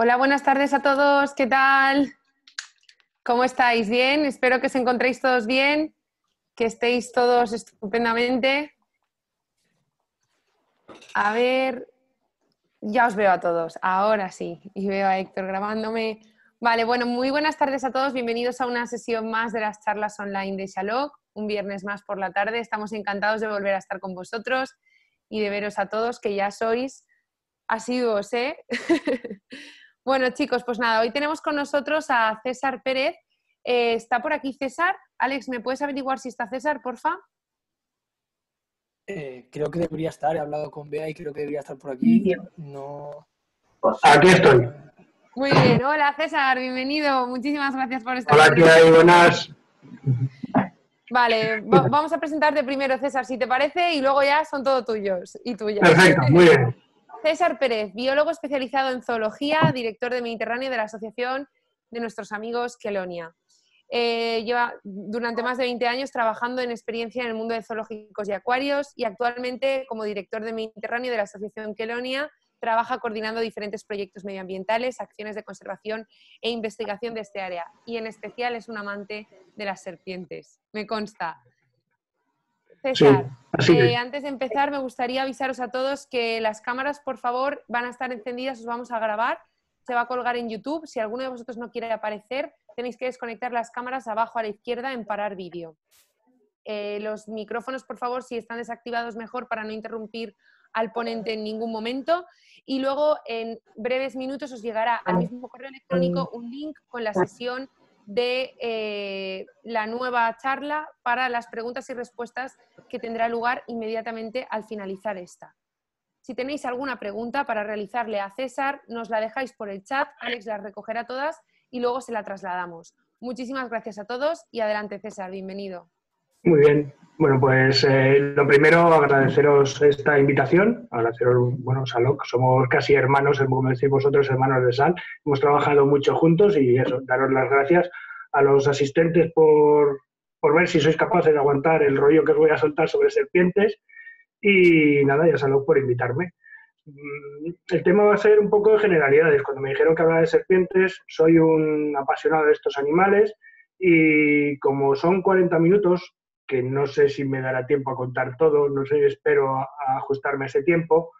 Hola, buenas tardes a todos. ¿Qué tal? ¿Cómo estáis? ¿Bien? Espero que os encontréis todos bien, que estéis todos estupendamente. A ver, ya os veo a todos. Ahora sí. Y veo a Héctor grabándome. Vale, bueno, muy buenas tardes a todos. Bienvenidos a una sesión más de las charlas online de Shalok. Un viernes más por la tarde. Estamos encantados de volver a estar con vosotros y de veros a todos, que ya sois asiduos, ¿eh? bueno, chicos, pues nada, hoy tenemos con nosotros a César Pérez. Eh, ¿Está por aquí César? Alex, ¿me puedes averiguar si está César, porfa? Eh, creo que debería estar, he hablado con Bea y creo que debería estar por aquí. No. Aquí estoy. Muy bien, hola César, bienvenido. Muchísimas gracias por estar Hola, ¿qué hay? Buenas. Vale, va- vamos a presentarte primero, César, si te parece, y luego ya son todos tuyos y tuyas. Perfecto, muy bien. César Pérez, biólogo especializado en zoología, director de Mediterráneo de la Asociación de nuestros amigos Kelonia. Eh, lleva durante más de 20 años trabajando en experiencia en el mundo de zoológicos y acuarios y actualmente como director de Mediterráneo de la Asociación Kelonia trabaja coordinando diferentes proyectos medioambientales, acciones de conservación e investigación de este área y en especial es un amante de las serpientes. Me consta. César, eh, es. antes de empezar, me gustaría avisaros a todos que las cámaras, por favor, van a estar encendidas, os vamos a grabar, se va a colgar en YouTube. Si alguno de vosotros no quiere aparecer, tenéis que desconectar las cámaras abajo a la izquierda en parar vídeo. Eh, los micrófonos, por favor, si están desactivados, mejor para no interrumpir al ponente en ningún momento. Y luego, en breves minutos, os llegará al mismo correo electrónico un link con la sesión de eh, la nueva charla para las preguntas y respuestas que tendrá lugar inmediatamente al finalizar esta. Si tenéis alguna pregunta para realizarle a César, nos la dejáis por el chat, Alex las recogerá todas y luego se la trasladamos. Muchísimas gracias a todos y adelante César, bienvenido. Muy bien. Bueno, pues eh, lo primero, agradeceros esta invitación, agradeceros, bueno, Salok, somos casi hermanos, como decís vosotros, hermanos de Sal. Hemos trabajado mucho juntos y eso, daros las gracias a los asistentes por, por ver si sois capaces de aguantar el rollo que os voy a soltar sobre serpientes. Y nada, ya Salok por invitarme. Mm, El tema va a ser un poco de generalidades. Cuando me dijeron que hablaba de serpientes, soy un apasionado de estos animales y como son 40 minutos, que no sé si me dará tiempo a contar todo, no sé, espero a, ajustarme a ese tiempo,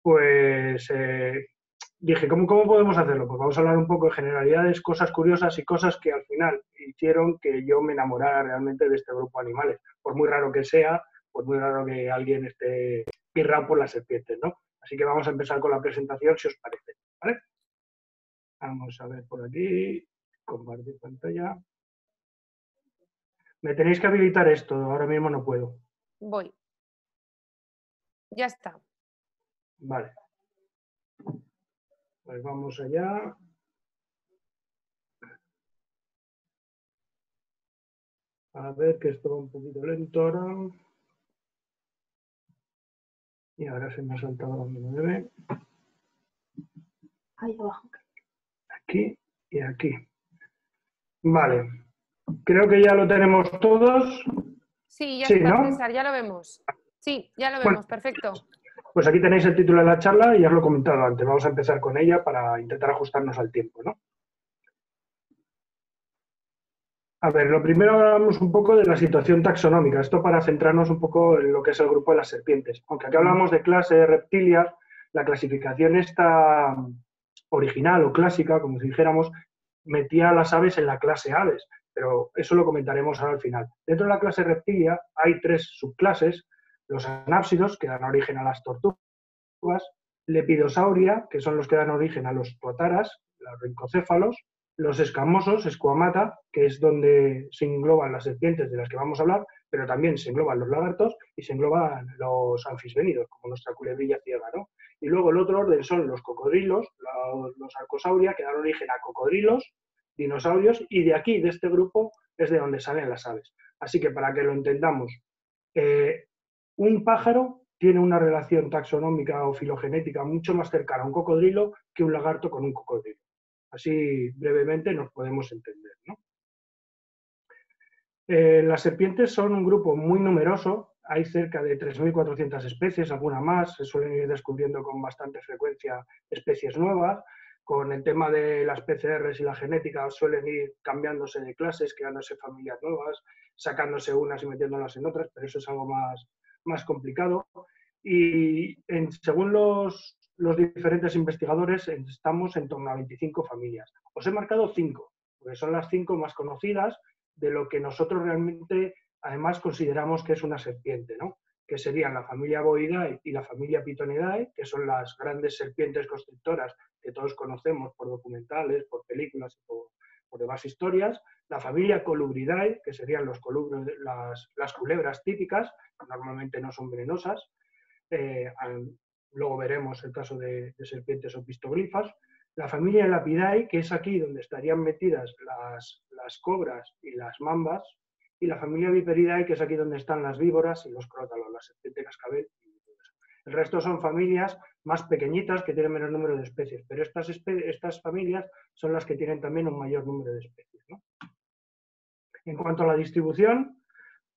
pues eh, dije, ¿cómo, ¿cómo podemos hacerlo? Pues vamos a hablar un poco de generalidades, cosas curiosas y cosas que al final hicieron que yo me enamorara realmente de este grupo de animales, por muy raro que sea, por muy raro que alguien esté pirrado por las serpientes, ¿no? Así que vamos a empezar con la presentación, si os parece. Vamos a ver por aquí, compartir pantalla. Me tenéis que habilitar esto, ahora mismo no puedo. Voy. Ya está. Vale. Pues vamos allá. A ver que esto va un poquito lento ahora. Y ahora se me ha saltado donde me debe. Ahí abajo. Aquí y aquí. Vale. Creo que ya lo tenemos todos. Sí, ya Sí, está, ¿no? César, ya lo vemos. Sí, ya lo Bueno. vemos, perfecto. Pues aquí tenéis el título de la charla y ya os lo he comentado antes. Vamos a empezar con ella para intentar ajustarnos al tiempo, ¿no? A ver, lo primero hablamos un poco de la situación taxonómica. Esto para centrarnos un poco en lo que es el grupo de las serpientes. Aunque aquí hablamos de clase de reptilias, la clasificación esta original o clásica, como si dijéramos, metía a las aves en la clase aves, pero eso lo comentaremos ahora al final. Dentro de la clase reptilia hay tres subclases, los anápsidos, que dan origen a las tortugas, lepidosauria, que son los que dan origen a los tuataras, los rincocéfalos, los escamosos, escuamata, que es donde se engloban las serpientes de las que vamos a hablar, pero también se engloban los lagartos y se engloban los anfisbénidos, como nuestra culebrilla ciega. Y luego el otro orden son los cocodrilos, los, los arcosauria, que dan origen a cocodrilos, dinosaurios, y de aquí, de este grupo, es de donde salen las aves. Así que para que lo entendamos, eh, un pájaro tiene una relación taxonómica o filogenética mucho más cercana a un cocodrilo que un lagarto con un cocodrilo. Así brevemente nos podemos entender. Eh, las serpientes son un grupo muy numeroso, hay cerca de 3.400 especies, alguna más, se suelen ir descubriendo con bastante frecuencia especies nuevas, con el tema de las PCRs y la genética suelen ir cambiándose de clases, creándose familias nuevas, sacándose unas y metiéndolas en otras, pero eso es algo más, más complicado. Y según los, los diferentes investigadores, estamos en torno a 25 familias. Os he marcado cinco, porque son las cinco más conocidas de lo que nosotros realmente además consideramos que es una serpiente, ¿no? Que serían la familia Boidae y la familia Pitonidae, que son las grandes serpientes constrictoras que todos conocemos por documentales, por películas y por, demás historias, la familia Colubridae, que serían los las, culebras típicas, normalmente no son venenosas, eh, luego veremos el caso de, serpientes opistoglifas, la familia Lapidae, que es aquí donde estarían metidas las cobras y las mambas, y la familia Viperidae, que es aquí donde están las víboras y los crótalos, la serpiente cascabel. El resto son familias más pequeñitas que tienen menos número de especies, pero estas, estas familias son las que tienen también un mayor número de especies. En cuanto a la distribución,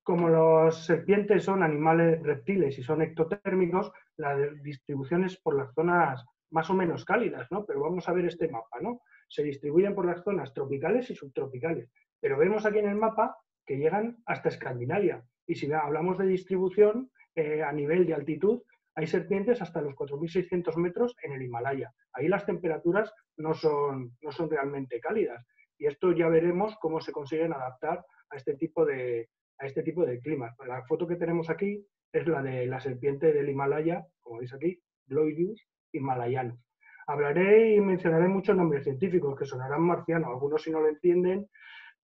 como los serpientes son animales reptiles y son ectotérmicos, la distribución es por las zonas más o menos cálidas, ¿no? Pero vamos a ver este mapa, ¿no? Se distribuyen por las zonas tropicales y subtropicales. Pero vemos aquí en el mapa que llegan hasta Escandinavia. Y si hablamos de distribución eh, a nivel de altitud, hay serpientes hasta los 4.600 metros en el Himalaya. Ahí las temperaturas no son, no son realmente cálidas. Y esto ya veremos cómo se consiguen adaptar a este tipo de, a este tipo de clima. La foto que tenemos aquí es la de la serpiente del Himalaya, como veis aquí, Bloidius himalayanus. Hablaré y mencionaré muchos nombres científicos que sonarán marcianos. Algunos si no lo entienden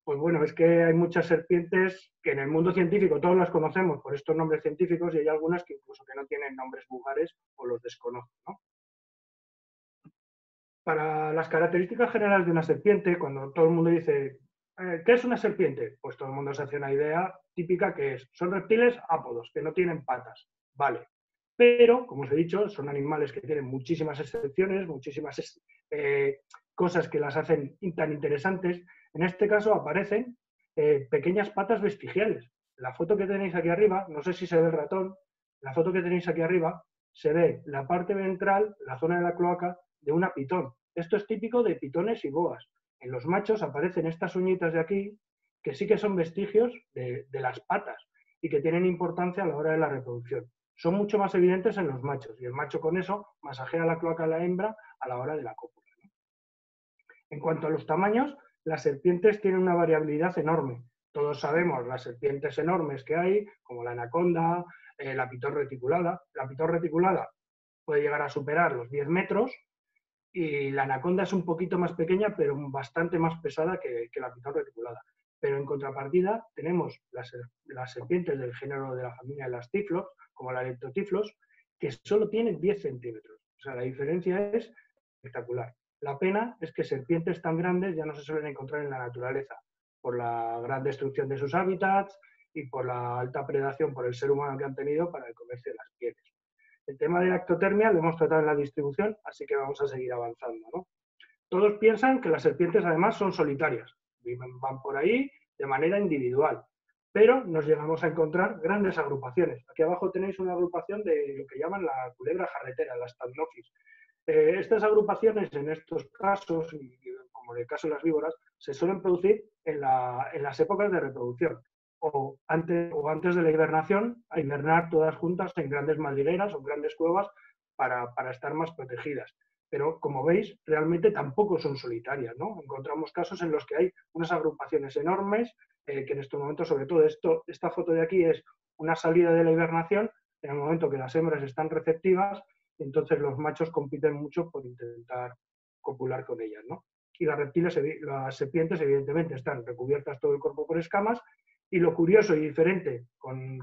pues bueno, es que hay muchas serpientes que en el mundo científico todos las conocemos por estos nombres científicos y hay algunas que incluso que no tienen nombres vulgares o los desconozco. Para las características generales de una serpiente, cuando todo el mundo dice, eh, ¿qué es una serpiente? Pues todo el mundo se hace una idea típica que es, son reptiles ápodos, que no tienen patas. Vale. Pero, como os he dicho, son animales que tienen muchísimas excepciones, muchísimas eh, cosas que las hacen tan interesantes en este caso aparecen eh, pequeñas patas vestigiales. La foto que tenéis aquí arriba, no sé si se ve el ratón, la foto que tenéis aquí arriba se ve la parte ventral, la zona de la cloaca, de una pitón. Esto es típico de pitones y boas. En los machos aparecen estas uñitas de aquí, que sí que son vestigios de, las patas y que tienen importancia a la hora de la reproducción. Son mucho más evidentes en los machos y el macho con eso masajea la cloaca a la hembra a la hora de la cópula. En cuanto a los tamaños, las serpientes tienen una variabilidad enorme. Todos sabemos las serpientes enormes que hay, como la anaconda, eh, la pitón reticulada. La pitón reticulada puede llegar a superar los 10 metros y la anaconda es un poquito más pequeña, pero bastante más pesada que, la pitón reticulada. Pero en contrapartida tenemos las, serpientes del género de la familia de las tiflos, como la leptotiflos, que solo tienen 10 centímetros. O sea, la diferencia es espectacular. La pena es que serpientes tan grandes ya no se suelen encontrar en la naturaleza, por la gran destrucción de sus hábitats y por la alta predación por el ser humano que han tenido para el comercio de las pieles. El tema de la ectotermia lo hemos tratado en la distribución, así que vamos a seguir avanzando. Todos piensan que las serpientes además son solitarias, van por ahí de manera individual, pero nos llegamos a encontrar grandes agrupaciones. Aquí abajo tenéis una agrupación de lo que llaman la culebra jarretera, la Stadnophis, eh, estas agrupaciones, en estos casos, como en el caso de las víboras, se suelen producir en, las épocas de reproducción o antes, o antes de la hibernación, a hibernar todas juntas en grandes madrigueras o grandes cuevas para, estar más protegidas. Pero como veis, realmente tampoco son solitarias. ¿no? Encontramos casos en los que hay unas agrupaciones enormes, eh, que en estos momentos, sobre todo esta foto de aquí es una salida de la hibernación, en el momento que las hembras están receptivas entonces los machos compiten mucho por intentar copular con ellas, ¿no? Y las reptiles, las serpientes, evidentemente, están recubiertas todo el cuerpo por escamas, y lo curioso y diferente con,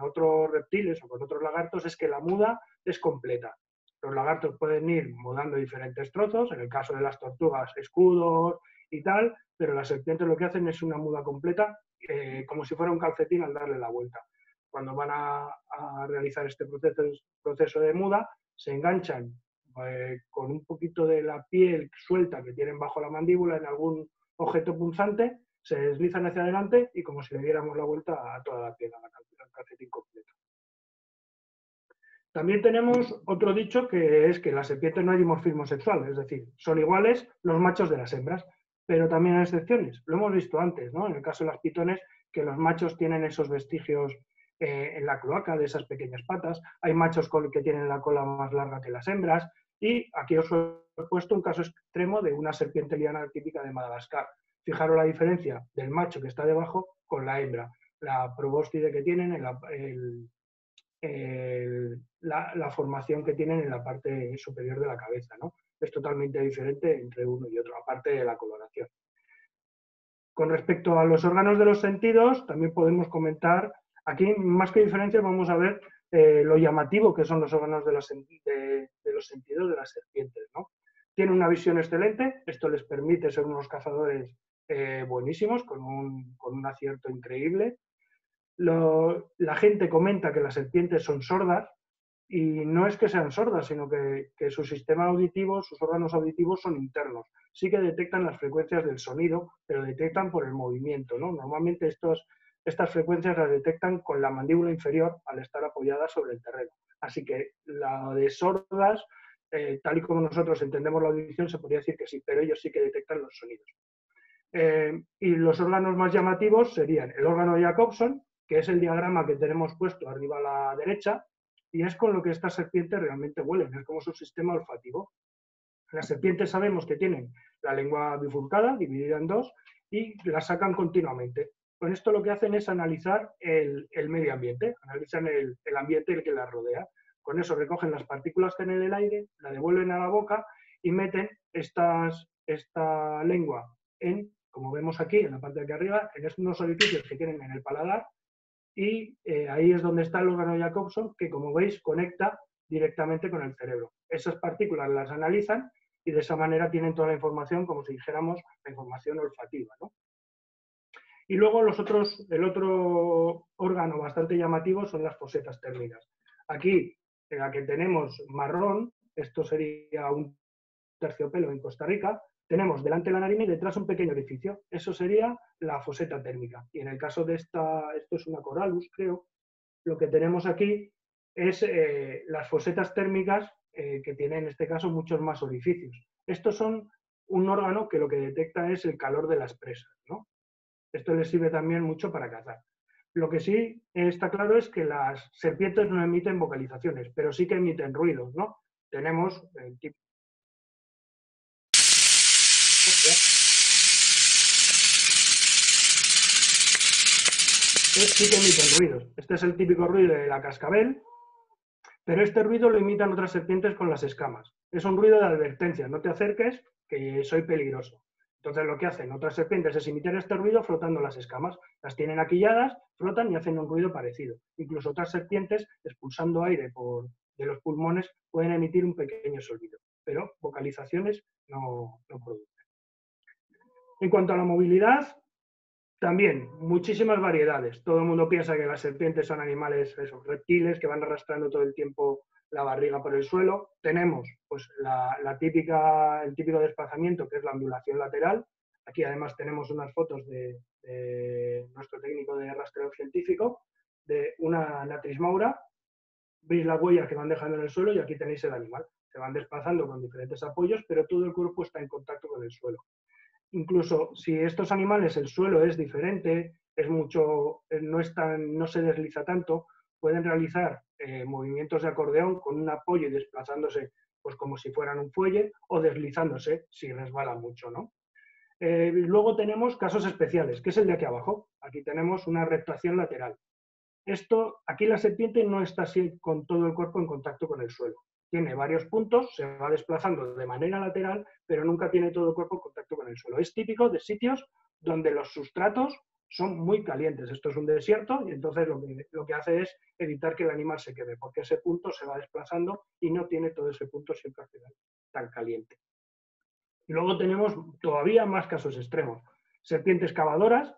otros reptiles o con otros lagartos es que la muda es completa. Los lagartos pueden ir mudando diferentes trozos, en el caso de las tortugas, escudos y tal, pero las serpientes lo que hacen es una muda completa, eh, como si fuera un calcetín al darle la vuelta cuando van a, realizar este proceso, de muda, se enganchan eh, con un poquito de la piel suelta que tienen bajo la mandíbula en algún objeto punzante, se deslizan hacia adelante y como si le diéramos la vuelta a toda la piel, al calcetín completo. También tenemos otro dicho que es que las serpientes no hay dimorfismo sexual, es decir, son iguales los machos de las hembras, pero también hay excepciones. Lo hemos visto antes, ¿no? En el caso de las pitones, que los machos tienen esos vestigios eh, en la cloaca de esas pequeñas patas, hay machos que tienen la cola más larga que las hembras, y aquí os he puesto un caso extremo de una serpiente liana típica de Madagascar. Fijaros la diferencia del macho que está debajo con la hembra, la probóstide que tienen, el, la, formación que tienen en la parte superior de la cabeza. ¿no? Es totalmente diferente entre uno y otro, aparte de la coloración. Con respecto a los órganos de los sentidos, también podemos comentar, aquí más que diferencias vamos a ver eh, lo llamativo que son los órganos de los, sentidos de las serpientes. ¿no? Tienen una visión excelente, esto les permite ser unos cazadores eh, buenísimos, con un, con un acierto increíble la gente comenta que las serpientes son sordas y no es que sean sordas, sino que, su sistema auditivo, sus órganos auditivos son internos. Sí que detectan las frecuencias del sonido, pero detectan por el movimiento. ¿no? Normalmente estos, estas frecuencias las detectan con la mandíbula inferior al estar apoyada sobre el terreno. Así que la de sordas, eh, tal y como nosotros entendemos la audición, se podría decir que sí, pero ellos sí que detectan los sonidos. Eh, y los órganos más llamativos serían el órgano Jacobson, que es el diagrama que tenemos puesto arriba a la derecha, y es con lo que estas serpientes realmente huelen, es como su sistema olfativo. Las serpientes sabemos que tienen la lengua bifurcada, dividida en dos, y la sacan continuamente. Con esto lo que hacen es analizar el, medio ambiente, analizan el, ambiente el que las rodea. Con eso recogen las partículas que hay en el aire, la devuelven a la boca y meten esta lengua en, como vemos aquí, en la parte de aquí arriba, en unos orificios que tienen en el paladar y eh, ahí es donde está el órgano Jacobson, que como veis conecta directamente con el cerebro. Esas partículas las analizan y de esa manera tienen toda la información, como si dijéramos, la información olfativa. Y luego los otros, el otro órgano bastante llamativo son las fosetas térmicas. Aquí, en la que tenemos marrón, esto sería un terciopelo en Costa Rica, tenemos delante la narina y detrás un pequeño orificio. Eso sería la foseta térmica. Y en el caso de esta, esto es una coralus, creo, lo que tenemos aquí es eh, las fosetas térmicas eh, que tienen en este caso muchos más orificios. Estos son un órgano que lo que detecta es el calor de las presas. ¿no? Esto les sirve también mucho para cazar. Lo que sí está claro es que las serpientes no emiten vocalizaciones, pero sí que emiten ruidos. ¿no? Tenemos el tipo sí que emiten ruidos. Este es el típico ruido de la cascabel, pero este ruido lo imitan otras serpientes con las escamas. Es un ruido de advertencia, no te acerques, que soy peligroso. Entonces lo que hacen otras serpientes es imitar este ruido frotando las escamas. Las tienen aquilladas, flotan y hacen un ruido parecido. Incluso otras serpientes, expulsando aire por, de los pulmones, pueden emitir un pequeño sonido, pero vocalizaciones no, no producen. En cuanto a la movilidad, también muchísimas variedades. Todo el mundo piensa que las serpientes son animales, reptiles que van arrastrando todo el tiempo la barriga por el suelo. Tenemos pues, la, típica, el típico desplazamiento que es la ondulación lateral. Aquí además tenemos unas fotos de, nuestro técnico de rastreo científico de una natris maura. Veis las huellas que van dejando en el suelo y aquí tenéis el animal. Se van desplazando con diferentes apoyos, pero todo el cuerpo está en contacto con el suelo incluso si estos animales el suelo es diferente, es mucho, eh, no, no se desliza tanto, pueden realizar eh, movimientos de acordeón con un apoyo y desplazándose pues como si fueran un fuelle o deslizándose si resbala mucho. ¿no? Eh, luego tenemos casos especiales, que es el de aquí abajo. Aquí tenemos una retracción lateral. Esto, aquí la serpiente no está así con todo el cuerpo en contacto con el suelo tiene varios puntos, se va desplazando de manera lateral, pero nunca tiene todo el cuerpo en contacto con el suelo. Es típico de sitios donde los sustratos son muy calientes. Esto es un desierto y entonces lo que, hace es evitar que el animal se quede, porque ese punto se va desplazando y no tiene todo ese punto siempre tan caliente. Y luego tenemos todavía más casos extremos. Serpientes cavadoras,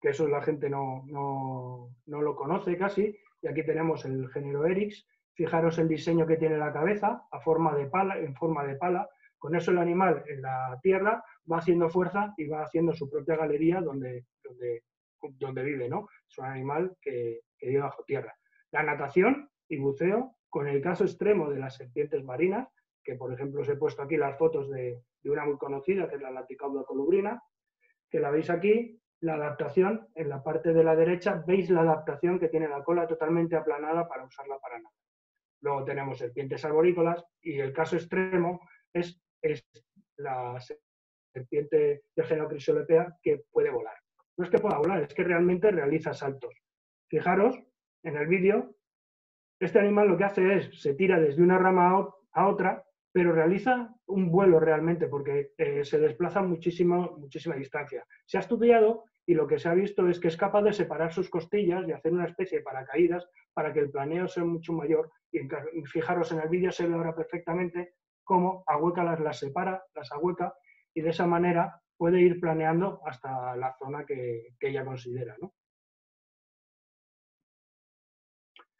que eso la gente no, no, no lo conoce casi, y aquí tenemos el género Erix, Fijaros el diseño que tiene la cabeza a forma de pala, en forma de pala. Con eso el animal en la tierra va haciendo fuerza y va haciendo su propia galería donde, donde, donde vive. ¿no? Es un animal que, vive bajo tierra. La natación y buceo con el caso extremo de las serpientes marinas, que por ejemplo os he puesto aquí las fotos de, una muy conocida, que es la Laticauda colubrina, que la veis aquí, la adaptación, en la parte de la derecha, veis la adaptación que tiene la cola totalmente aplanada para usarla para nada. Luego tenemos serpientes arborícolas y el caso extremo es, es la serpiente de género Chrysolepea que puede volar. No es que pueda volar, es que realmente realiza saltos. Fijaros, en el vídeo, este animal lo que hace es, se tira desde una rama a otra, pero realiza un vuelo realmente porque eh, se desplaza muchísimo, muchísima distancia. Se ha estudiado y lo que se ha visto es que es capaz de separar sus costillas y hacer una especie de paracaídas para que el planeo sea mucho mayor. Y fijaros en el vídeo se ve ahora perfectamente cómo Ahueca las, las separa, las ahueca y de esa manera puede ir planeando hasta la zona que, ella considera.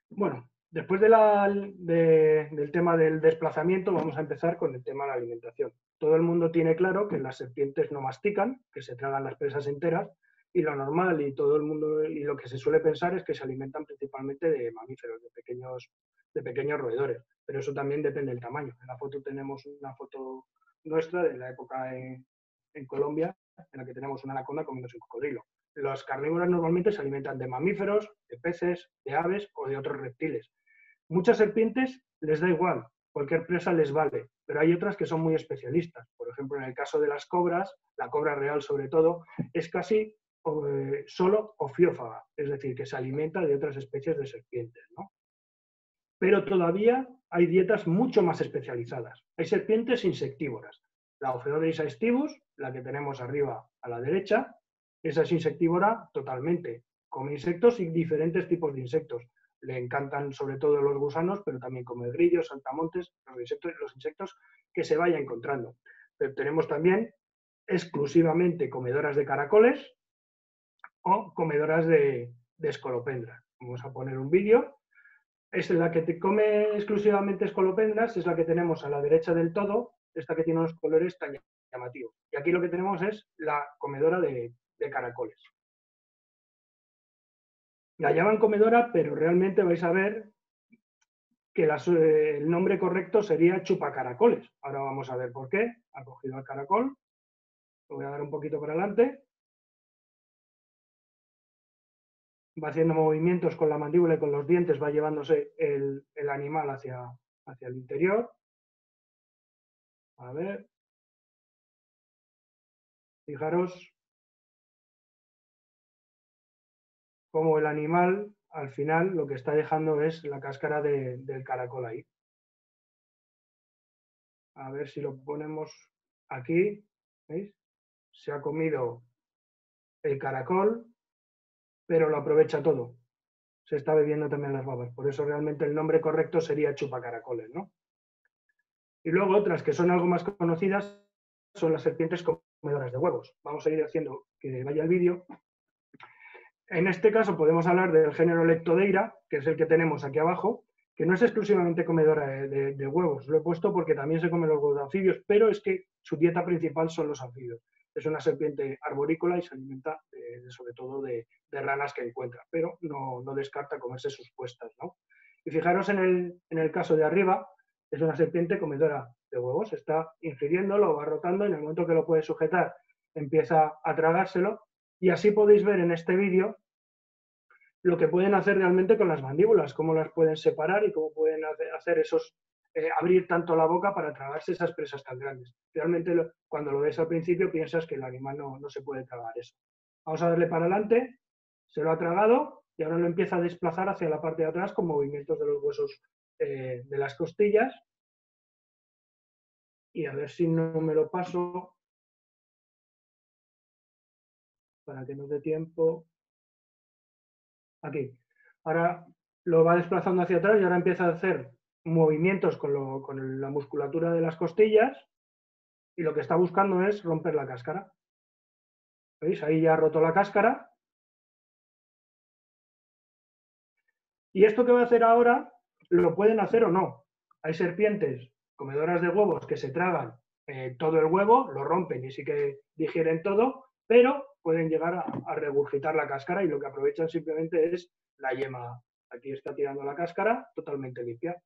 Bueno, después del tema del desplazamiento vamos a empezar con el tema de la alimentación. Todo el mundo tiene claro que las serpientes no mastican, que se tragan las presas enteras, y lo normal y todo el mundo y lo que se suele pensar es que se alimentan principalmente de mamíferos, de pequeños, de pequeños roedores, pero eso también depende del tamaño. En la foto tenemos una foto nuestra de la época en, Colombia, en la que tenemos una anaconda comiéndose un cocodrilo. Los carnívoros normalmente se alimentan de mamíferos, de peces, de aves o de otros reptiles. Muchas serpientes les da igual, cualquier presa les vale, pero hay otras que son muy especialistas. Por ejemplo, en el caso de las cobras, la cobra real sobre todo, es casi eh, solo ofiófaga, es decir, que se alimenta de otras especies de serpientes. Pero todavía hay dietas mucho más especializadas. Hay serpientes insectívoras. La Ophiodris aestivus, la que tenemos arriba a la derecha, esa es insectívora totalmente. Come insectos y diferentes tipos de insectos. Le encantan sobre todo los gusanos, pero también come grillos, saltamontes, los insectos, los insectos que se vaya encontrando. Pero tenemos también exclusivamente comedoras de caracoles, o comedoras de, escolopendras. Vamos a poner un vídeo. Es la que te come exclusivamente escolopendras, es la que tenemos a la derecha del todo, esta que tiene unos colores tan llamativos. Y aquí lo que tenemos es la comedora de, caracoles. La llaman comedora, pero realmente vais a ver que el nombre correcto sería chupacaracoles. Ahora vamos a ver por qué. Ha cogido el caracol. Lo voy a dar un poquito para adelante. Va haciendo movimientos con la mandíbula y con los dientes, va llevándose el, animal hacia, hacia el interior. A ver. Fijaros cómo el animal al final lo que está dejando es la cáscara del caracol ahí. A ver si lo ponemos aquí. ¿Veis? Se ha comido el caracol pero lo aprovecha todo. Se está bebiendo también las babas. Por eso realmente el nombre correcto sería chupacaracoles, ¿no? Y luego otras que son algo más conocidas son las serpientes comedoras de huevos. Vamos a ir haciendo que vaya el vídeo. En este caso podemos hablar del género Lectodeira, que es el que tenemos aquí abajo, que no es exclusivamente comedora de, de, huevos. Lo he puesto porque también se comen los huevos de anfibios, pero es que su dieta principal son los anfibios es una serpiente arborícola y se alimenta sobre todo de, ranas que encuentra, pero no, descarta comerse sus puestas. ¿no? Y fijaros en el, caso de arriba, es una serpiente comedora de huevos, está ingiriéndolo, va rotando, en el momento que lo puede sujetar empieza a tragárselo y así podéis ver en este vídeo lo que pueden hacer realmente con las mandíbulas, cómo las pueden separar y cómo pueden hacer esos eh, abrir tanto la boca para tragarse esas presas tan grandes. Realmente cuando lo ves al principio piensas que el animal no, se puede tragar eso. Vamos a darle para adelante, se lo ha tragado y ahora lo empieza a desplazar hacia la parte de atrás con movimientos de los huesos eh, de las costillas. Y a ver si no me lo paso para que no dé tiempo. Aquí. Ahora lo va desplazando hacia atrás y ahora empieza a hacer movimientos con, la musculatura de las costillas y lo que está buscando es romper la cáscara. ¿Veis? Ahí ya ha roto la cáscara. Y esto que va a hacer ahora lo pueden hacer o no. Hay serpientes comedoras de huevos que se tragan eh, todo el huevo, lo rompen y sí que digieren todo, pero pueden llegar a, a regurgitar la cáscara y lo que aprovechan simplemente es la yema. Aquí está tirando la cáscara totalmente limpia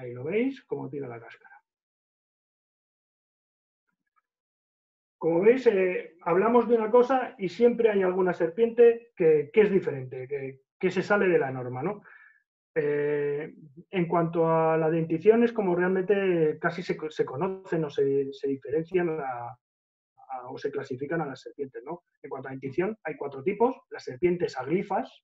Ahí lo veis, cómo tira la cáscara. Como veis, eh, hablamos de una cosa y siempre hay alguna serpiente que, es diferente, que, se sale de la norma. ¿no? Eh, en cuanto a la dentición, es como realmente casi se, conocen o se, diferencian o se clasifican a las serpientes. ¿no? En cuanto a dentición, hay cuatro tipos. Las serpientes aglifas,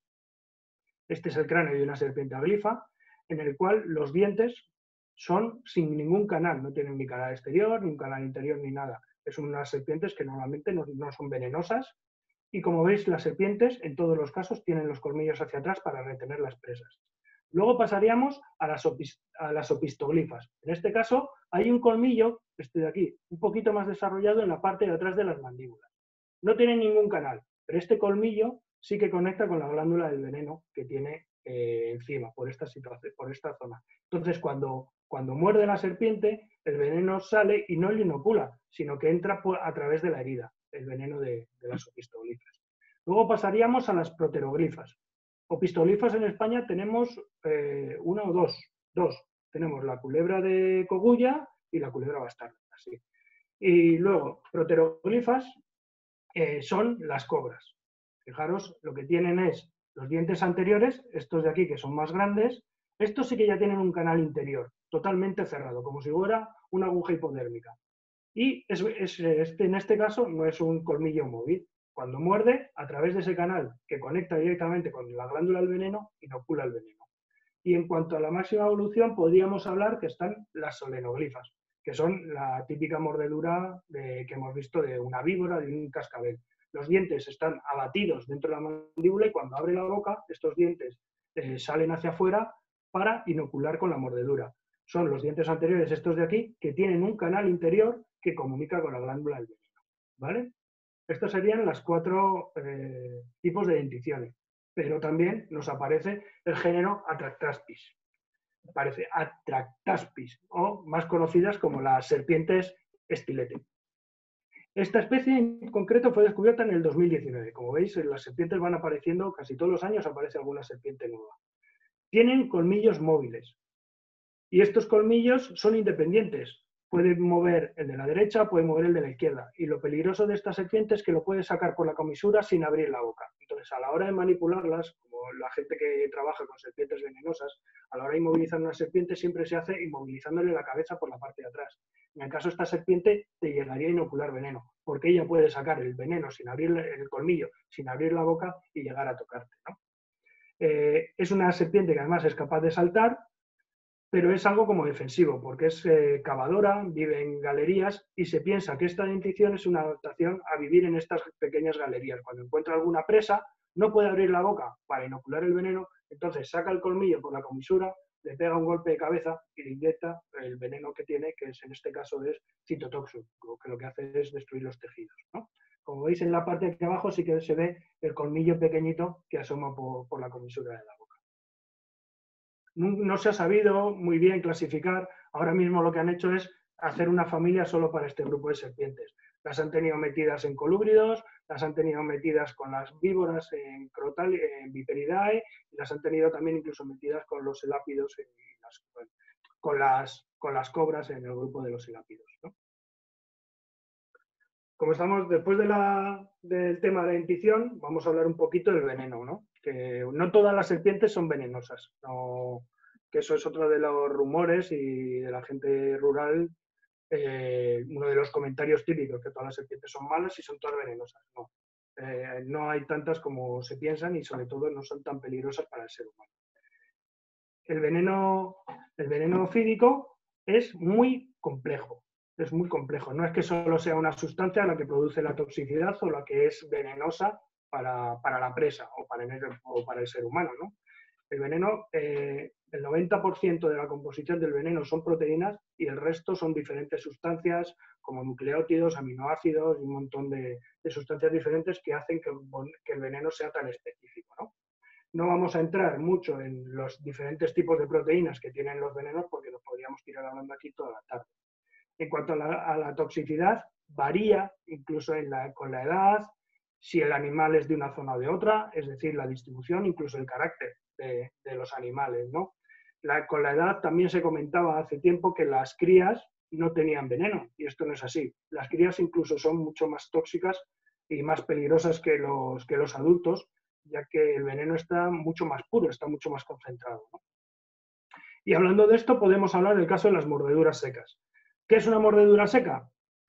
este es el cráneo de una serpiente aglifa, en el cual los dientes son sin ningún canal, no tienen ni canal exterior, ni un canal interior, ni nada son unas serpientes que normalmente no, son venenosas y como veis las serpientes en todos los casos tienen los colmillos hacia atrás para retener las presas. Luego pasaríamos a las, a opistoglifas. En este caso hay un colmillo, este de aquí, un poquito más desarrollado en la parte de atrás de las mandíbulas. No tiene ningún canal, pero este colmillo sí que conecta con la glándula del veneno que tiene eh, encima, por esta, situación, por esta zona. Entonces, cuando, cuando muerde la serpiente, el veneno sale y no le inocula, sino que entra a través de la herida, el veneno de, las opistoglifas. Luego pasaríamos a las proteroglifas. Opistoglifas en España tenemos eh, una o dos, dos. Tenemos la culebra de cogulla y la culebra bastarda. Así. Y luego, proteroglifas eh, son las cobras. Fijaros, lo que tienen es los dientes anteriores, estos de aquí que son más grandes, estos sí que ya tienen un canal interior, totalmente cerrado, como si fuera una aguja hipodérmica. Y este, en este caso no es un colmillo móvil. Cuando muerde, a través de ese canal que conecta directamente con la glándula del veneno, inocula el veneno. Y en cuanto a la máxima evolución, podríamos hablar que están las solenoglifas, que son la típica mordedura que hemos visto de una víbora, de un cascabel los dientes están abatidos dentro de la mandíbula y cuando abre la boca, estos dientes eh, salen hacia afuera para inocular con la mordedura. Son los dientes anteriores, estos de aquí, que tienen un canal interior que comunica con la glándula del veneno. ¿Vale? Estos serían los cuatro eh, tipos de denticiones. Pero también nos aparece el género Atractaspis. Aparece Atractaspis, o más conocidas como las serpientes estilete. Esta especie en concreto fue descubierta en el 2019. Como veis, las serpientes van apareciendo, casi todos los años aparece alguna serpiente nueva. Tienen colmillos móviles. Y estos colmillos son independientes. Pueden mover el de la derecha, puede mover el de la izquierda. Y lo peligroso de esta serpiente es que lo puede sacar por la comisura sin abrir la boca. Entonces, a la hora de manipularlas, como la gente que trabaja con serpientes venenosas, a la hora de inmovilizar una serpiente siempre se hace inmovilizándole la cabeza por la parte de atrás. En el caso de esta serpiente, te llegaría a inocular veneno, porque ella puede sacar el veneno sin abrir el colmillo, sin abrir la boca y llegar a tocarte. Eh, es una serpiente que además es capaz de saltar, pero es algo como defensivo, porque es eh, cavadora, vive en galerías y se piensa que esta dentición es una adaptación a vivir en estas pequeñas galerías. Cuando encuentra alguna presa, no puede abrir la boca para inocular el veneno, entonces saca el colmillo por la comisura, le pega un golpe de cabeza y le inyecta el veneno que tiene, que es en este caso es citotóxico, que lo que hace es destruir los tejidos. Como veis en la parte de abajo sí que se ve el colmillo pequeñito que asoma por, la comisura de la boca. No, se ha sabido muy bien clasificar, ahora mismo lo que han hecho es hacer una familia solo para este grupo de serpientes. Las han tenido metidas en colúbridos, las han tenido metidas con las víboras en, crotal, en Viperidae, y las han tenido también incluso metidas con los elápidos, con, las, con las cobras en el grupo de los elápidos. Como estamos después de la, del tema de dentición, vamos a hablar un poquito del veneno, ¿no? que no todas las serpientes son venenosas, que eso es otro de los rumores y de la gente rural eh, uno de los comentarios típicos, que todas las serpientes son malas y son todas venenosas. No, eh, no hay tantas como se piensan y sobre todo no son tan peligrosas para el ser humano. El veneno, el veneno fídico es muy complejo, es muy complejo. No es que solo sea una sustancia la que produce la toxicidad o la que es venenosa para, la presa o para, el, o para el ser humano. ¿no? El veneno, eh, el 90% de la composición del veneno son proteínas y el resto son diferentes sustancias como nucleótidos, aminoácidos y un montón de, sustancias diferentes que hacen que, el veneno sea tan específico. ¿no? no vamos a entrar mucho en los diferentes tipos de proteínas que tienen los venenos porque nos podríamos tirar hablando aquí toda la tarde. En cuanto a la, toxicidad, varía incluso con la edad, si el animal es de una zona o de otra, es decir, la distribución, incluso el carácter de, los animales, ¿no? Con la edad también se comentaba hace tiempo que las crías no tenían veneno, y esto no es así. Las crías incluso son mucho más tóxicas y más peligrosas que los, que los adultos, ya que el veneno está mucho más puro, está mucho más concentrado. Y hablando de esto, podemos hablar del caso de las mordeduras secas. ¿Qué es una mordedura seca?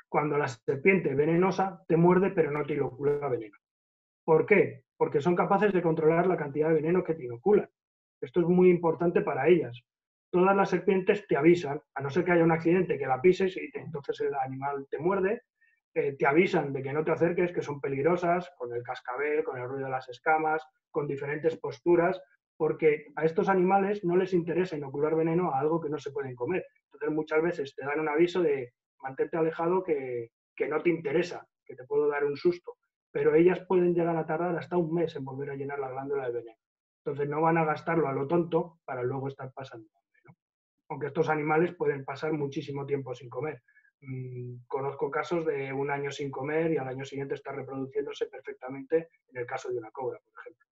Cuando la serpiente venenosa te muerde pero no te inocula veneno. ¿Por qué? Porque son capaces de controlar la cantidad de veneno que te inoculan. Esto es muy importante para ellas. Todas las serpientes te avisan, a no ser que haya un accidente que la pises y entonces el animal te muerde, eh, te avisan de que no te acerques, que son peligrosas, con el cascabel, con el ruido de las escamas, con diferentes posturas, porque a estos animales no les interesa inocular veneno a algo que no se pueden comer. Entonces muchas veces te dan un aviso de mantente alejado que, que no te interesa, que te puedo dar un susto. Pero ellas pueden llegar a tardar hasta un mes en volver a llenar la glándula de veneno. Entonces no van a gastarlo a lo tonto para luego estar pasando hambre. Aunque estos animales pueden pasar muchísimo tiempo sin comer. Mm, conozco casos de un año sin comer y al año siguiente está reproduciéndose perfectamente en el caso de una cobra, por ejemplo.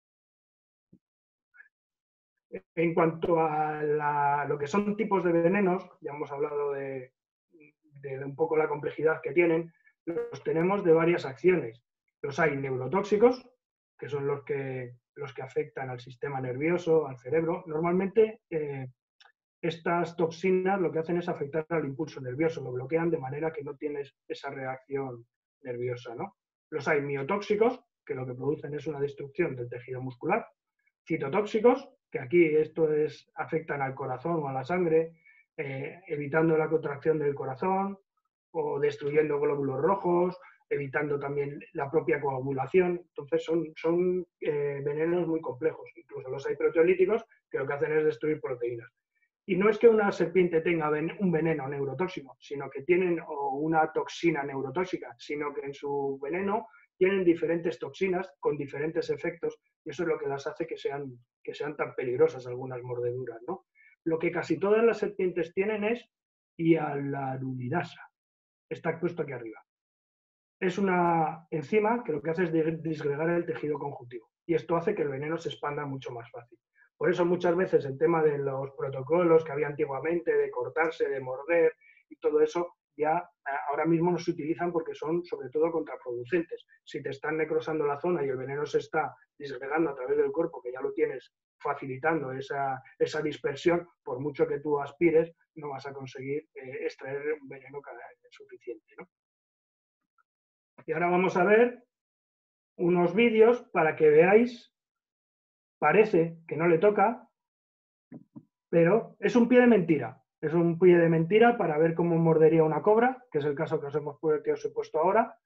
En cuanto a lo que son tipos de venenos, ya hemos hablado de, un poco la complejidad que tienen, los tenemos de varias acciones. Los hay neurotóxicos, que son los que, los que afectan al sistema nervioso, al cerebro. Normalmente eh, estas toxinas lo que hacen es afectar al impulso nervioso, lo bloquean de manera que no tienes esa reacción nerviosa. ¿no? Los hay miotóxicos, que lo que producen es una destrucción del tejido muscular. Citotóxicos, que aquí esto es, afectan al corazón o a la sangre, eh, evitando la contracción del corazón o destruyendo glóbulos rojos, evitando también la propia coagulación. Entonces son, son eh, venenos muy complejos. Incluso los hay proteolíticos que lo que hacen es destruir proteínas. Y no es que una serpiente tenga un veneno neurotóxico, sino que tienen una toxina neurotóxica, sino que en su veneno tienen diferentes toxinas con diferentes efectos y eso es lo que las hace que sean, que sean tan peligrosas algunas mordeduras. ¿no? Lo que casi todas las serpientes tienen es hialuronidasa. Está puesto aquí arriba. Es una enzima que lo que hace es disgregar el tejido conjuntivo y esto hace que el veneno se expanda mucho más fácil. Por eso muchas veces el tema de los protocolos que había antiguamente, de cortarse, de morder y todo eso, ya ahora mismo no se utilizan porque son sobre todo contraproducentes. Si te están necrosando la zona y el veneno se está disgregando a través del cuerpo, que ya lo tienes facilitando esa, dispersión, por mucho que tú aspires, no vas a conseguir eh, extraer un veneno suficiente. Y ahora vamos a ver unos vídeos para que veáis parece que no le toca, pero es un pie de mentira. Es un pie de mentira para ver cómo mordería una cobra, que es el caso que os, hemos, he puesto ahora,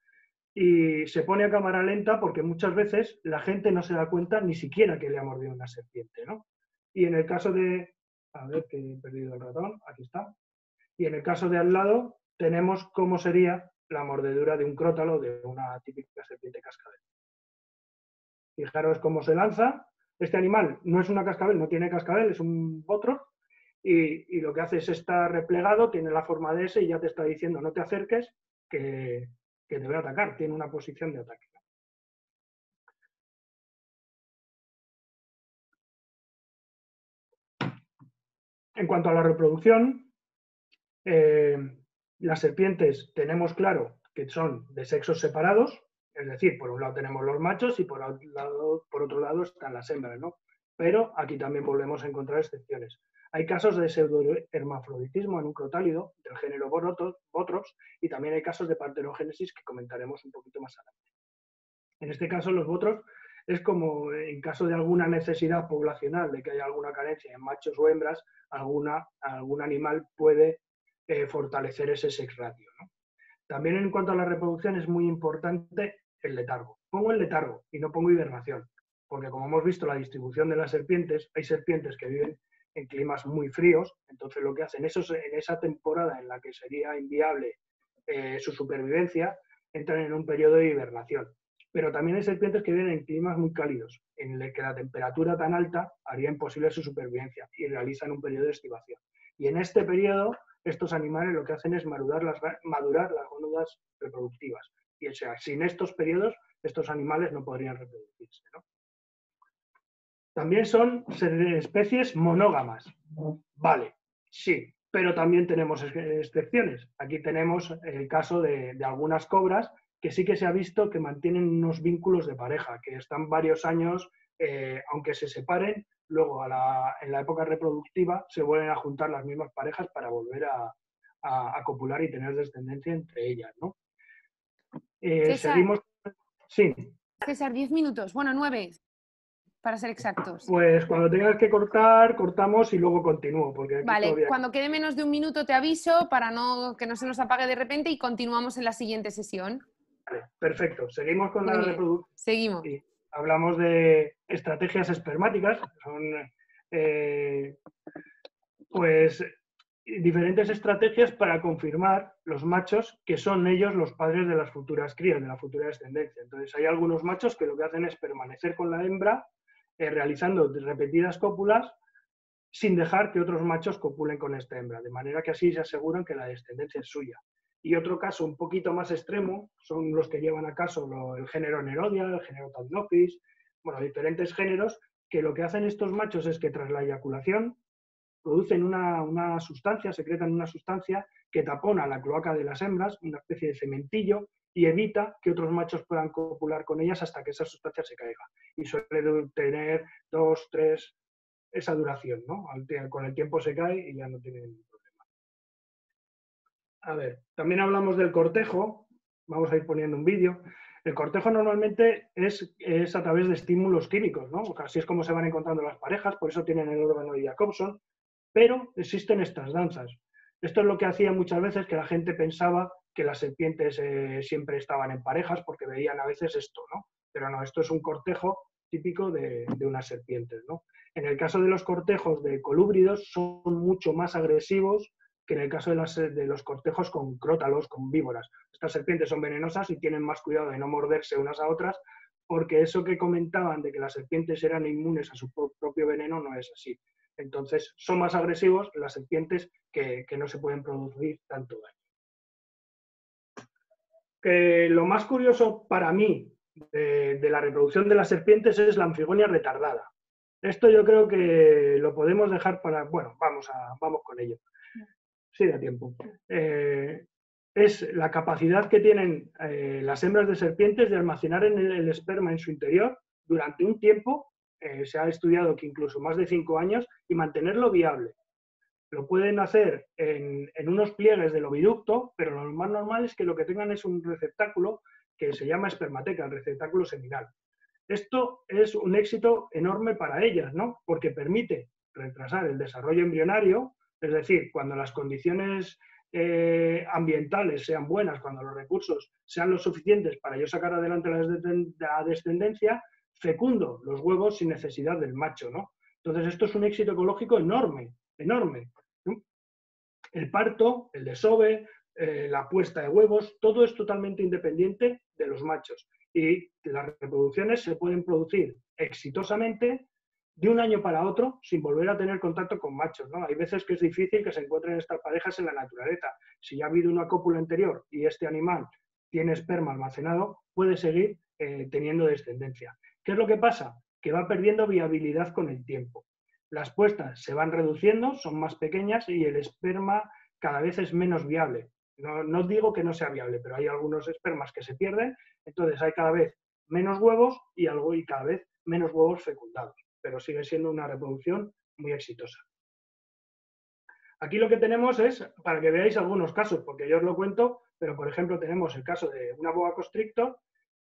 y se pone a cámara lenta porque muchas veces la gente no se da cuenta ni siquiera que le ha mordido una serpiente, ¿no? Y en el caso de... A ver, que he perdido el ratón, aquí está. Y en el caso de al lado tenemos cómo sería la mordedura de un crótalo de una típica serpiente cascabel. Fijaros cómo se lanza, este animal no es una cascabel, no tiene cascabel, es un potro, y, lo que hace es estar replegado, tiene la forma de ese y ya te está diciendo no te acerques, que, te voy atacar, tiene una posición de ataque. En cuanto a la reproducción, eh, las serpientes tenemos claro que son de sexos separados, es decir, por un lado tenemos los machos y por otro lado, están las hembras, ¿no? Pero aquí también volvemos a encontrar excepciones. Hay casos de pseudohermafroditismo en un crotálido del género Botrops y también hay casos de partenogénesis que comentaremos un poquito más adelante. En este caso, los Botrops es como en caso de alguna necesidad poblacional, de que haya alguna carencia en machos o hembras, alguna, algún animal puede eh, fortalecer ese sex ratio. También en cuanto a la reproducción es muy importante el letargo. Pongo el letargo y no pongo hibernación, porque como hemos visto la distribución de las serpientes, hay serpientes que viven en climas muy fríos, entonces lo que hacen esos, en esa temporada en la que sería inviable eh, su supervivencia, entran en un periodo de hibernación. Pero también hay serpientes que viven en climas muy cálidos, en el que la temperatura tan alta haría imposible su supervivencia y realizan un periodo de estivación. Y en este periodo estos animales lo que hacen es madurar las, madurar las gónadas reproductivas. Y o sea, sin estos periodos, estos animales no podrían reproducirse. También son especies monógamas. Vale, sí, pero también tenemos excepciones. Aquí tenemos el caso de, algunas cobras que sí que se ha visto que mantienen unos vínculos de pareja, que están varios años, eh, aunque se separen, luego en la época reproductiva se vuelven a juntar las mismas parejas para volver a, copular y tener descendencia entre ellas, ¿no? Eh, seguimos. Sí. César, diez minutos, bueno, nueve, para ser exactos. Pues cuando tengas que cortar, cortamos y luego continúo. Porque vale, cuando quede menos de un minuto te aviso para no que no se nos apague de repente y continuamos en la siguiente sesión. Vale, perfecto. Seguimos con la reproducción. Seguimos. Hablamos de estrategias espermáticas, son eh, pues diferentes estrategias para confirmar los machos que son ellos los padres de las futuras crías, de la futura descendencia. Entonces hay algunos machos que lo que hacen es permanecer con la hembra eh, realizando repetidas cópulas sin dejar que otros machos copulen con esta hembra, de manera que así se aseguran que la descendencia es suya. Y otro caso un poquito más extremo son los que llevan a caso el género Nerodia, el género Tadnopis, bueno, diferentes géneros que lo que hacen estos machos es que tras la eyaculación producen una, una, sustancia, secretan una sustancia que tapona la cloaca de las hembras, una especie de cementillo, y evita que otros machos puedan copular con ellas hasta que esa sustancia se caiga. Y suele tener dos, tres, esa duración, ¿no? Con el tiempo se cae y ya no tiene ningún problema. A ver, también hablamos del cortejo, vamos a ir poniendo un vídeo. El cortejo normalmente es, es, a través de estímulos químicos, ¿no? Así es como se van encontrando las parejas, por eso tienen el órgano de Jacobson, pero existen estas danzas. Esto es lo que hacía muchas veces que la gente pensaba que las serpientes eh, siempre estaban en parejas porque veían a veces esto, ¿no? Pero no, esto es un cortejo típico de, unas serpientes, ¿no? En el caso de los cortejos de colúbridos son mucho más agresivos que en el caso de, de los cortejos con crótalos, con víboras. Estas serpientes son venenosas y tienen más cuidado de no morderse unas a otras porque eso que comentaban de que las serpientes eran inmunes a su propio veneno no es así. Entonces, son más agresivos las serpientes que, que no se pueden producir tanto daño que lo más curioso para mí de, la reproducción de las serpientes es la anfigonia retardada. Esto yo creo que lo podemos dejar para... Bueno, vamos, a, vamos con ello. Sí, tiempo. Eh, es la capacidad que tienen eh, las hembras de serpientes de almacenar en el, esperma en su interior durante un tiempo, eh, se ha estudiado que incluso más de cinco años, y mantenerlo viable lo pueden hacer en, unos pliegues del oviducto, pero lo más normal es que lo que tengan es un receptáculo que se llama espermateca, el receptáculo seminal. Esto es un éxito enorme para ellas, ¿no? Porque permite retrasar el desarrollo embrionario, es decir, cuando las condiciones eh, ambientales sean buenas, cuando los recursos sean los suficientes para yo sacar adelante la descendencia, fecundo los huevos sin necesidad del macho, ¿no? Entonces, esto es un éxito ecológico enorme, enorme. El parto, el desove, eh, la puesta de huevos, todo es totalmente independiente de los machos. Y las reproducciones se pueden producir exitosamente de un año para otro sin volver a tener contacto con machos. ¿no? Hay veces que es difícil que se encuentren estas parejas en la naturaleza. Si ya ha habido una cópula anterior y este animal tiene esperma almacenado, puede seguir eh, teniendo descendencia. ¿Qué es lo que pasa? Que va perdiendo viabilidad con el tiempo las puestas se van reduciendo, son más pequeñas y el esperma cada vez es menos viable. No, digo que no sea viable, pero hay algunos espermas que se pierden, entonces hay cada vez menos huevos y, algo, y cada vez menos huevos fecundados, pero sigue siendo una reproducción muy exitosa. Aquí lo que tenemos es, para que veáis algunos casos, porque yo os lo cuento, pero por ejemplo tenemos el caso de una boa constrictor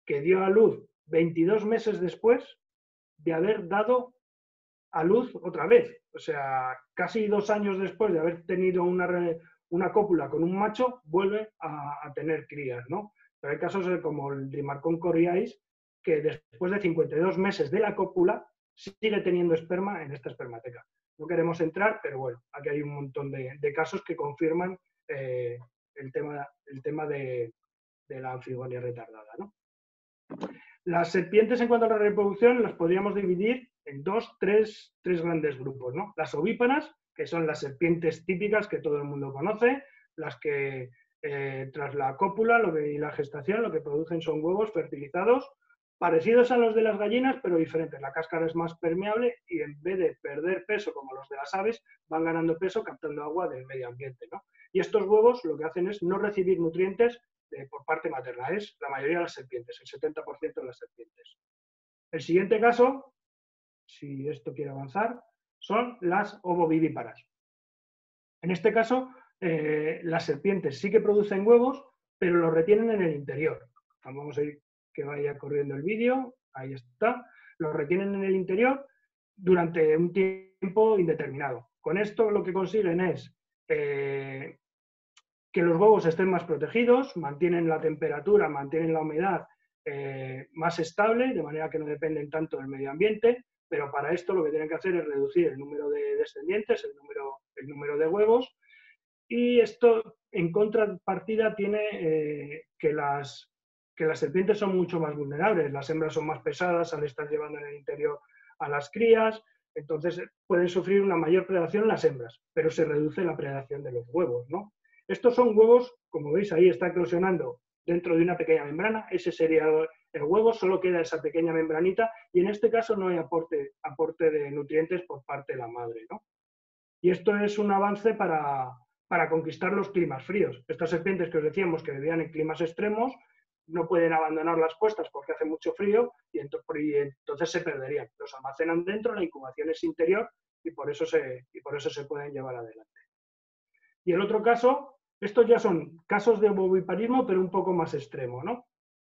que dio a luz 22 meses después de haber dado a luz otra vez. O sea, casi dos años después de haber tenido una, una cópula con un macho, vuelve a, tener crías, ¿no? Pero hay casos como el Trimarcon coriais, que después de 52 meses de la cópula sigue teniendo esperma en esta espermateca. No queremos entrar, pero bueno, aquí hay un montón de, casos que confirman eh, el tema, el tema de, la anfigonia retardada. Las serpientes en cuanto a la reproducción las podríamos dividir en dos, tres, tres grandes grupos. ¿no? Las ovíparas, que son las serpientes típicas que todo el mundo conoce, las que eh, tras la cópula lo y la gestación lo que producen son huevos fertilizados parecidos a los de las gallinas, pero diferentes. La cáscara es más permeable y en vez de perder peso como los de las aves, van ganando peso captando agua del medio ambiente. Y estos huevos lo que hacen es no recibir nutrientes eh, por parte materna, es la mayoría de las serpientes, el 70% de las serpientes. El siguiente caso, si esto quiere avanzar, son las ovovivíparas. En este caso, eh, las serpientes sí que producen huevos, pero los retienen en el interior. Vamos a ir que vaya corriendo el vídeo, ahí está. Los retienen en el interior durante un tiempo indeterminado. Con esto lo que consiguen es eh, que los huevos estén más protegidos, mantienen la temperatura, mantienen la humedad eh, más estable, de manera que no dependen tanto del medio ambiente, pero para esto lo que tienen que hacer es reducir el número de descendientes, el número, el número de huevos, y esto en contrapartida tiene eh, que, las, que las serpientes son mucho más vulnerables, las hembras son más pesadas al estar llevando en el interior a las crías, entonces pueden sufrir una mayor predación las hembras, pero se reduce la predación de los huevos. ¿no? Estos son huevos, como veis ahí está eclosionando dentro de una pequeña membrana, ese sería el huevo, solo queda esa pequeña membranita y en este caso no hay aporte, aporte de nutrientes por parte de la madre. ¿no? Y esto es un avance para, para conquistar los climas fríos. Estas serpientes que os decíamos que vivían en climas extremos no pueden abandonar las puestas porque hace mucho frío y, entonces se perderían. Los almacenan dentro, la incubación es interior y por eso se, por eso se pueden llevar adelante. Y el otro caso, estos ya son casos de ovoviparismo, pero un poco más extremo. ¿no?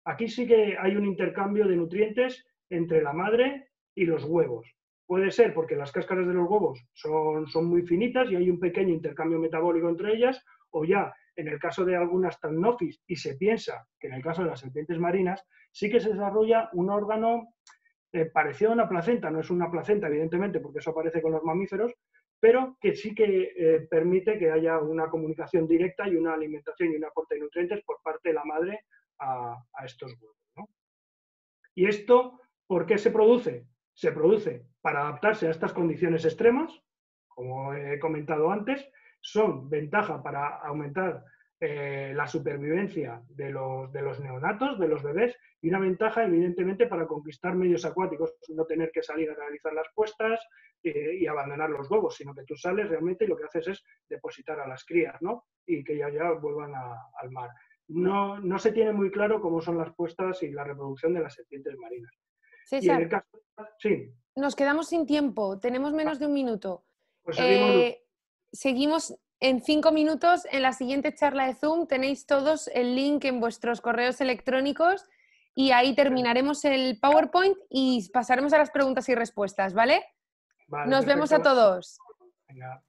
Aquí sí que hay un intercambio de nutrientes entre la madre y los huevos. Puede ser porque las cáscaras de los huevos son, son muy finitas y hay un pequeño intercambio metabólico entre ellas, o ya en el caso de algunas Thamnophis, y se piensa que en el caso de las serpientes marinas, sí que se desarrolla un órgano eh, parecido a una placenta, no es una placenta evidentemente porque eso aparece con los mamíferos, pero que sí que eh, permite que haya una comunicación directa y una alimentación y un aporte de nutrientes por parte de la madre a, estos huevos. ¿Y esto por qué se produce? Se produce para adaptarse a estas condiciones extremas, como he comentado antes, son ventaja para aumentar eh, la supervivencia de los, de los, neonatos, de los bebés, y una ventaja, evidentemente, para conquistar medios acuáticos, no tener que salir a realizar las puestas eh, y abandonar los huevos, sino que tú sales realmente y lo que haces es depositar a las crías, ¿no? Y que ya, ya vuelvan al mar. No, no se tiene muy claro cómo son las puestas y la reproducción de las serpientes marinas. César, sí. nos quedamos sin tiempo, tenemos menos de un minuto. Pues seguimos en cinco minutos. En la siguiente charla de Zoom tenéis todos el link en vuestros correos electrónicos y ahí terminaremos el PowerPoint y pasaremos a las preguntas y respuestas, ¿vale? Nos vemos a todos. Venga.